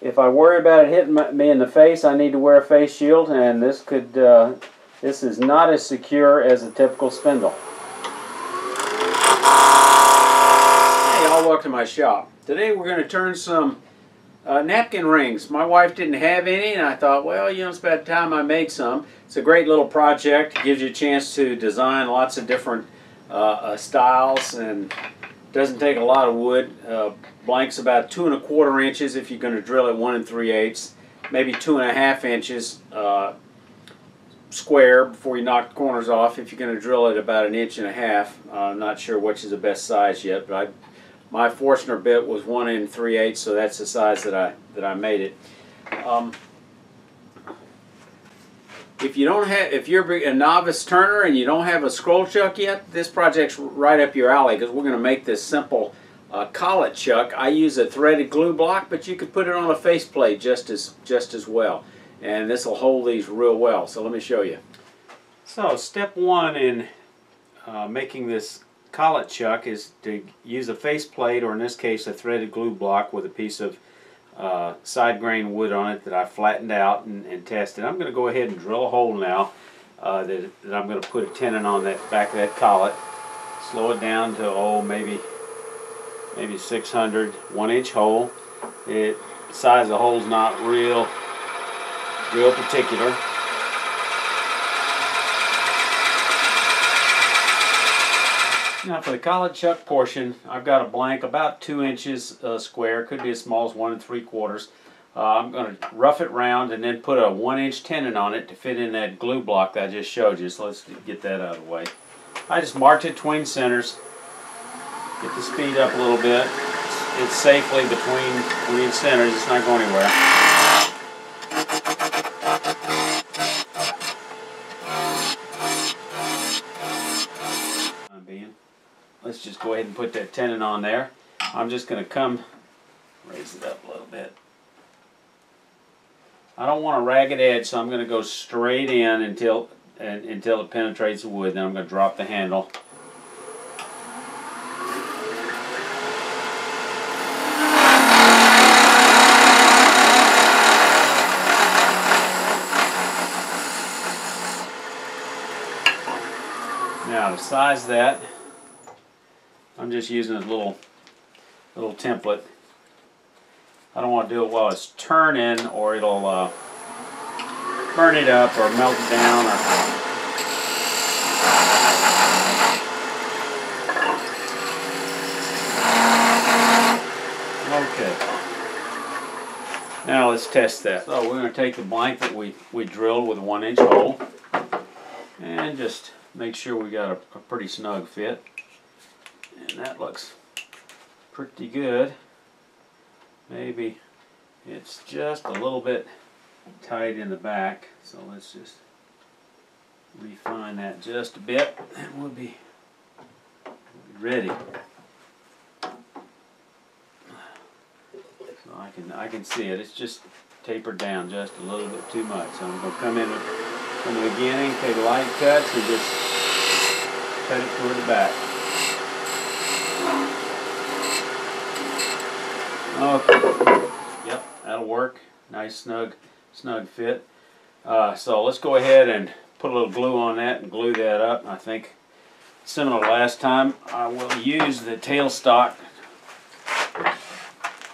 if I worry about it hitting my, me in the face, I need to wear a face shield, and this could, uh, this is not as secure as a typical spindle. Hey, all welcome to my shop. Today we're going to turn some uh, napkin rings. My wife didn't have any, and I thought, well, you know, it's about time I make some. It's a great little project. It gives you a chance to design lots of different uh, uh, styles, and doesn't take a lot of wood. Uh, blank's about two and a quarter inches if you're going to drill it one and three eighths. Maybe two and a half inches uh, square before you knock the corners off. If you're going to drill it about an inch and a half, I'm not sure which is the best size yet, but I my Forstner bit was one and three eighths, so that's the size that I that I made it. Um, if you don't have, if you're a novice turner and you don't have a scroll chuck yet, this project's right up your alley because we're going to make this simple uh, collet chuck. I use a threaded glue block, but you could put it on a faceplate just as just as well, and this will hold these real well. So let me show you. So step one in uh, making this collet chuck is to use a faceplate or in this case a threaded glue block with a piece of uh, side grain wood on it that I flattened out and, and tested. I'm going to go ahead and drill a hole now uh, that, that, I'm going to put a tenon on that back of that collet. Slow it down to oh maybe maybe 600 one inch hole. It size of the hole's not real real particular. Now for the collet chuck portion, I've got a blank about two inches uh, square, could be as small as one and three quarters. Uh, I'm going to rough it round and then put a one inch tenon on it to fit in that glue block that I just showed you. So let's get that out of the way. I just marked it between centers. Get the speed up a little bit. It's, safely between, between centers. It's not going anywhere. Put that tenon on there. I'm just going to come, raise it up a little bit. I don't want a ragged edge, so I'm going to go straight in until and, until it penetrates the wood. Then I'm going to drop the handle. Now to size that, I'm just using a little little template. I don't want to do it while it's turning or it'll uh, burn it up or melt down or Okay. Now let's test that. So we're going to take the blank that we, we drilled with a one inch hole and just make sure we got a, a pretty snug fit. That looks pretty good. Maybe it's just a little bit tight in the back. So let's just refine that just a bit and we'll be ready. So I can I can see it. It's just tapered down just a little bit too much. So I'm going to come in from the beginning, take light cuts and just cut it toward the back. Okay. Yep, that'll work. Nice snug, snug fit. Uh, so let's go ahead and put a little glue on that and glue that up. I think similar to last time, I will use the tailstock.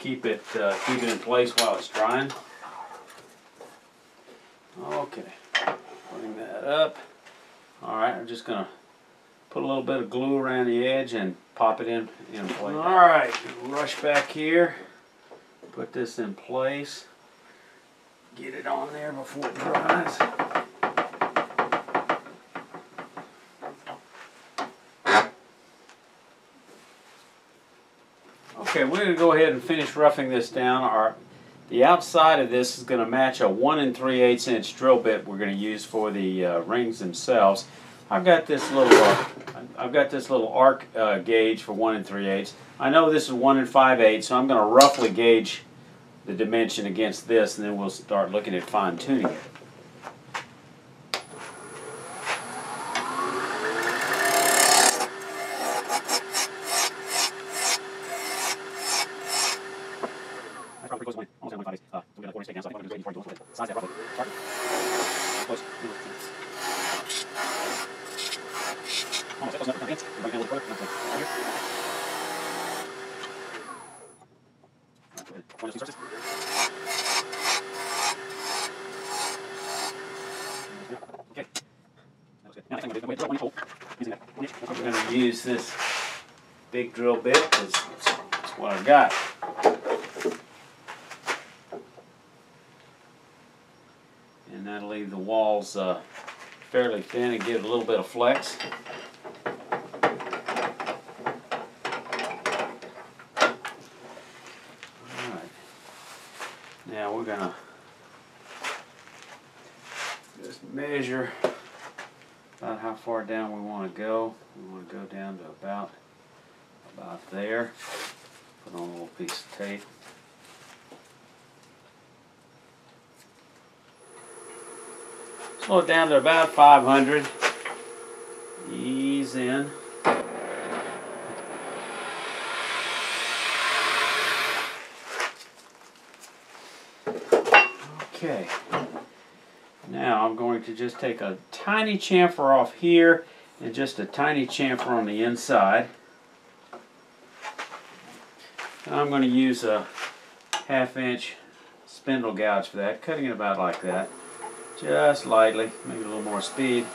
Keep it, uh, keep it in place while it's drying. Okay, putting that up. All right, I'm just gonna put a little bit of glue around the edge and pop it in in place. All right, rush back here. Put this in place. Get it on there before it dries. Okay, we're going to go ahead and finish roughing this down. Our, the outside of this is going to match a 1 and 3 8 inch drill bit we're going to use for the uh, rings themselves. I've got this little uh, I've got this little arc uh, gauge for 1 and 3 eighths. I know this is 1 and 5 eighths, so I'm going to roughly gauge the dimension against this, and then we'll start looking at fine tuning it. Almost obvious. Uh, so we're going to quarter take down, so I think what I'm going to do is before you do it, size that roughly. Start. Close. Almost. Close enough. Against. Bring it down a little further. Down to right here. One of those two surfaces. Okay. That was good. Now, next thing we're going to do, wait, drill one inch hole. Using that one inch. We're going to use this big drill bit because it's, what I've got. And that'll leave the walls uh, fairly thin and give it a little bit of flex. Now we're gonna just measure about how far down we want to go. We want to go down to about about there. Put on a little piece of tape. Slow it down to about 500. Ease in. Okay. Now I'm going to just take a tiny chamfer off here and just a tiny chamfer on the inside. And I'm going to use a half inch spindle gouge for that, cutting it about like that. Just lightly, maybe a little more speed.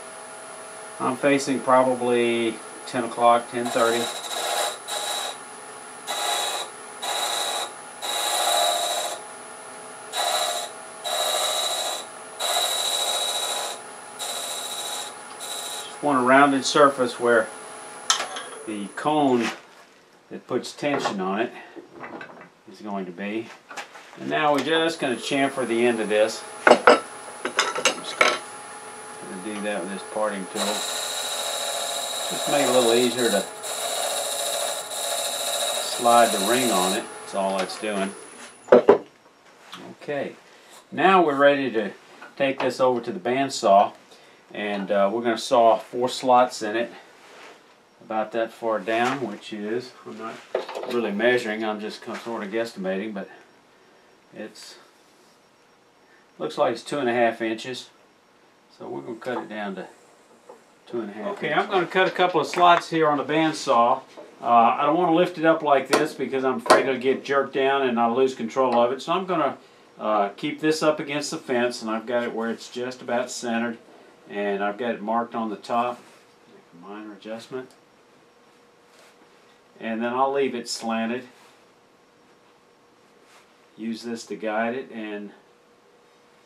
I'm facing probably 10 o'clock, 10.30. want a rounded surface where the cone that puts tension on it is going to be. And now we're just going to chamfer the end of this. Just going to do that with this parting tool. Just make it a little easier to slide the ring on it. That's all that's doing. Okay, now we're ready to take this over to the bandsaw and uh, we're going to saw four slots in it. About that far down which is I'm not really measuring I'm just kind of sort of guesstimating but it's looks like it's two and a half inches. So we're going to cut it down to two and a half okay inches. I'm going to cut a couple of slots here on the bandsaw. Uh, I don't want to lift it up like this because I'm afraid it'll get jerked down and I'll lose control of it. So I'm going to uh, keep this up against the fence and I've got it where it's just about centered and I've got it marked on the top make a minor adjustment. And then I'll leave it slanted. Use this to guide it and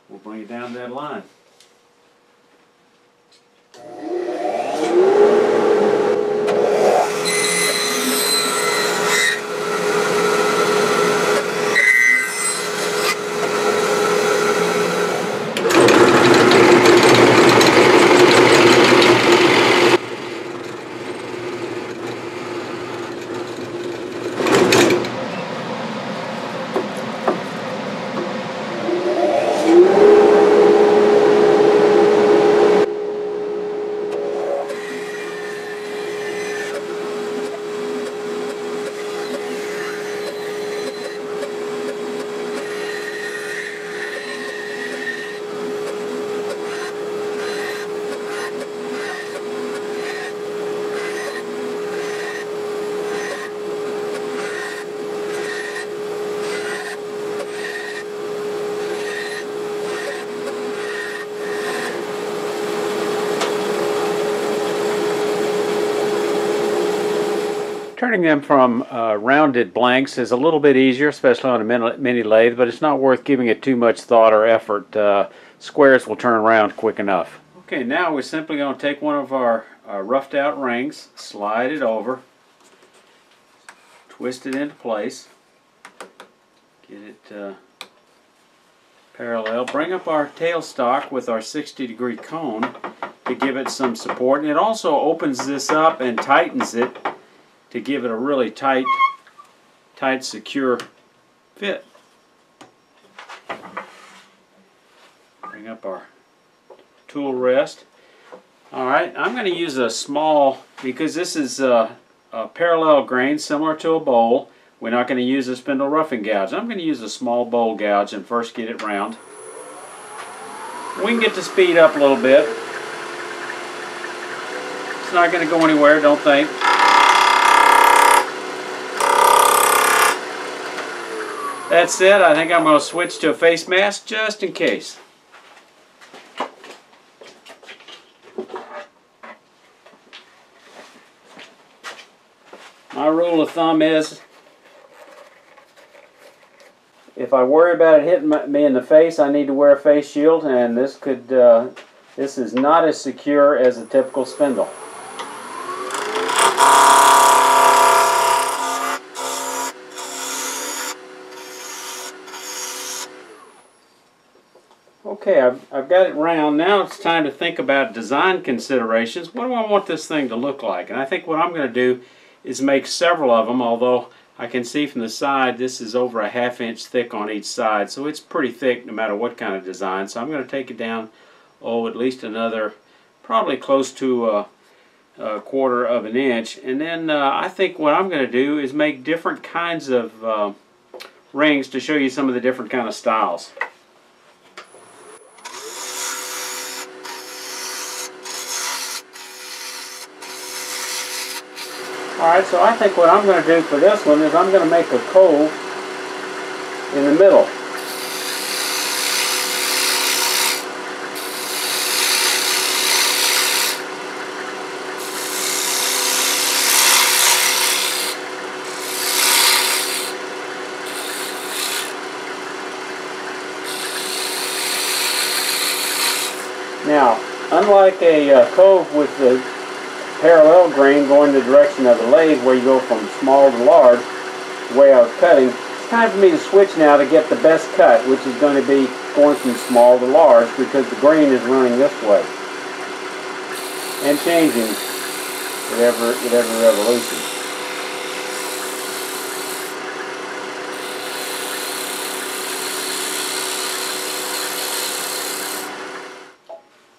we'll bring it down to that line Turning them from uh, rounded blanks is a little bit easier, especially on a mini, mini lathe, but it's not worth giving it too much thought or effort. Uh, squares will turn around quick enough. Okay, now we're simply going to take one of our uh, roughed out rings, slide it over, twist it into place, get it uh, parallel, bring up our tailstock with our 60 degree cone to give it some support. And it also opens this up and tightens it to give it a really tight, tight, secure fit. Bring up our tool rest. All right, I'm going to use a small, because this is a, a parallel grain similar to a bowl, we're not going to use a spindle roughing gouge. I'm going to use a small bowl gouge and first get it round. We can get the speed up a little bit. It's not going to go anywhere, don't think. That said, I think I'm going to switch to a face mask just in case. My rule of thumb is if I worry about it hitting my, me in the face, I need to wear a face shield, and this could uh, this is not as secure as a typical spindle. Okay, I've, I've got it round. Now it's time to think about design considerations. What do I want this thing to look like? And I think what I'm going to do is make several of them, although I can see from the side this is over a half inch thick on each side. So it's pretty thick no matter what kind of design. So I'm going to take it down, oh, at least another, probably close to a, a quarter of an inch. And then uh, I think what I'm going to do is make different kinds of uh, rings to show you some of the different kind of styles. Alright, so I think what I'm going to do for this one is I'm going to make a cove in the middle. Now, unlike a uh, cove with the parallel grain going the direction of the lathe where you go from small to large, the way I was cutting. It's time for me to switch now to get the best cut, which is going to be going from small to large because the grain is running this way. And changing with every, every revolution.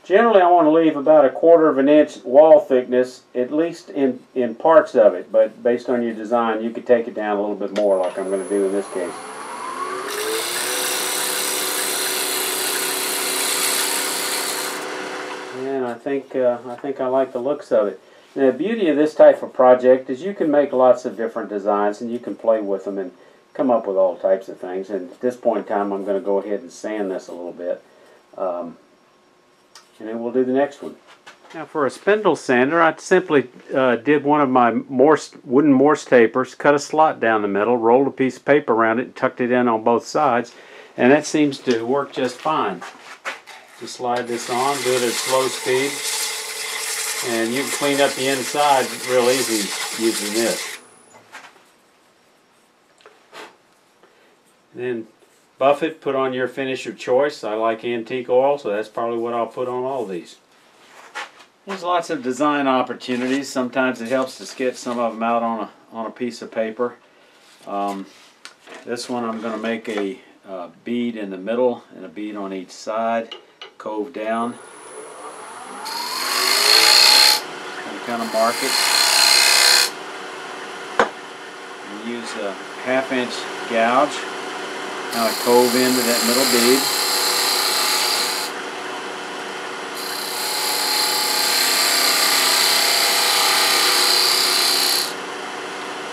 Generally, I want to leave about a quarter of an inch wall thickness, at least in, in parts of it, but based on your design, you could take it down a little bit more like I'm going to do in this case. And I think, uh, I think I like the looks of it. Now, the beauty of this type of project is you can make lots of different designs and you can play with them and come up with all types of things. And at this point in time, I'm going to go ahead and sand this a little bit. Um, and then we'll do the next one. Now for a spindle sander, I simply uh, did one of my Morse, wooden Morse tapers, cut a slot down the middle, rolled a piece of paper around it, tucked it in on both sides, and that seems to work just fine. Just slide this on, do it at slow speed, and you can clean up the inside real easy using this. Then Buff it, put on your finish of choice. I like antique oil, so that's probably what I'll put on all these. There's lots of design opportunities. Sometimes it helps to sketch some of them out on a, on a piece of paper. Um, this one I'm going to make a uh, bead in the middle and a bead on each side, cove down. And kind of mark it. And use a half inch gouge kind I cove into that middle bead.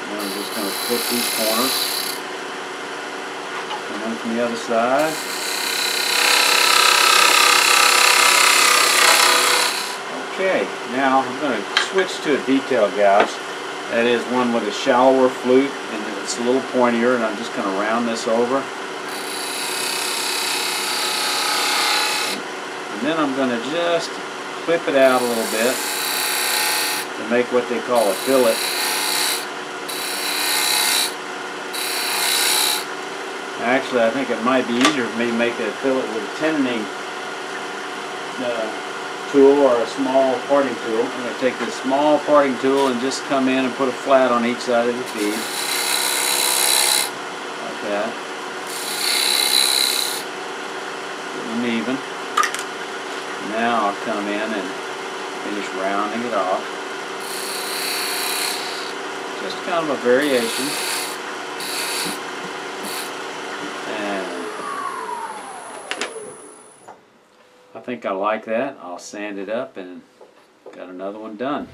Now I'm just going to clip these corners. And then from the other side. Okay, now I'm going to switch to a detail gouge. That is one with a shallower flute and it's a little pointier and I'm just going to round this over. Then I'm going to just clip it out a little bit to make what they call a fillet. Actually, I think it might be easier for me to make a fillet with a tenon uh, tool or a small parting tool. I'm going to take this small parting tool and just come in and put a flat on each side of the feed. Like that. come in and finish rounding it off. Just kind of a variation. And I think I like that. I'll sand it up and got another one done.